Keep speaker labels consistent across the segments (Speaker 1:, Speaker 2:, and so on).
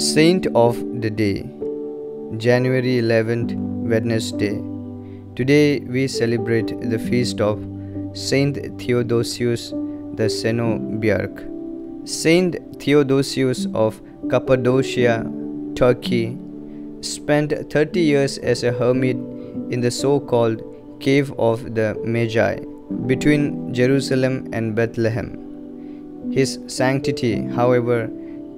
Speaker 1: Saint of the Day, January 11th, Wednesday. Today we celebrate the feast of Saint Theodosius the Cenobiarch. Saint Theodosius of Cappadocia, Turkey, spent 30 years as a hermit in the so called Cave of the Magi between Jerusalem and Bethlehem. His sanctity, however,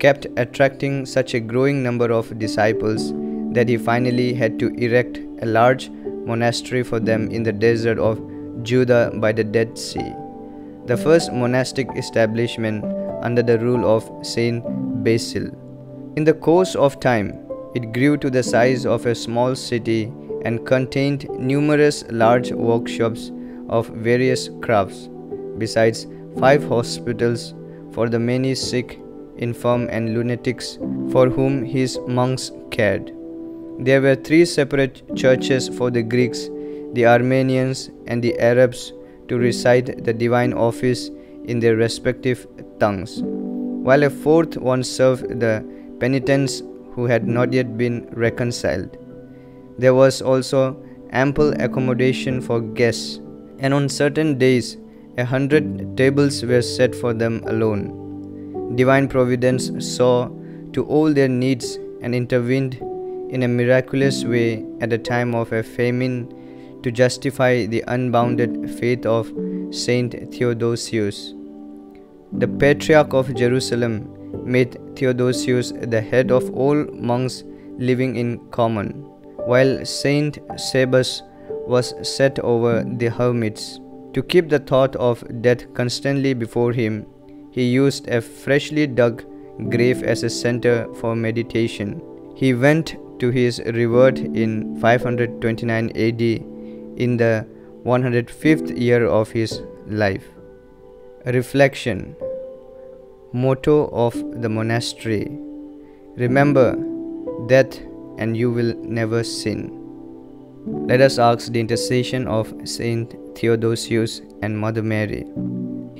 Speaker 1: kept attracting such a growing number of disciples that he finally had to erect a large monastery for them in the desert of Judah by the Dead Sea. The first monastic establishment under the rule of Saint Basil. In the course of time, it grew to the size of a small city and contained numerous large workshops of various crafts, besides five hospitals for the many sick, infirm, and lunatics for whom his monks cared. There were three separate churches for the Greeks, the Armenians, and the Arabs to recite the divine office in their respective tongues, while a fourth one served the penitents who had not yet been reconciled. There was also ample accommodation for guests, and on certain days a hundred tables were set for them alone. Divine Providence saw to all their needs and intervened in a miraculous way at a time of a famine to justify the unbounded faith of Saint Theodosius. The Patriarch of Jerusalem made Theodosius the head of all monks living in common, while Saint Sabas was set over the hermits. To keep the thought of death constantly before him, he used a freshly dug grave as a center for meditation. He went to his reward in 529 AD in the 105th year of his life. Reflection Motto of the monastery Remember death and you will never sin. Let us ask the intercession of Saint Theodosius and Mother Mary.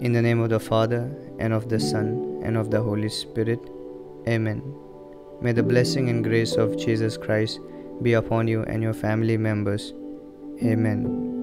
Speaker 1: In the name of the Father, and of the Son, and of the Holy Spirit. Amen. May the blessing and grace of Jesus Christ be upon you and your family members. Amen.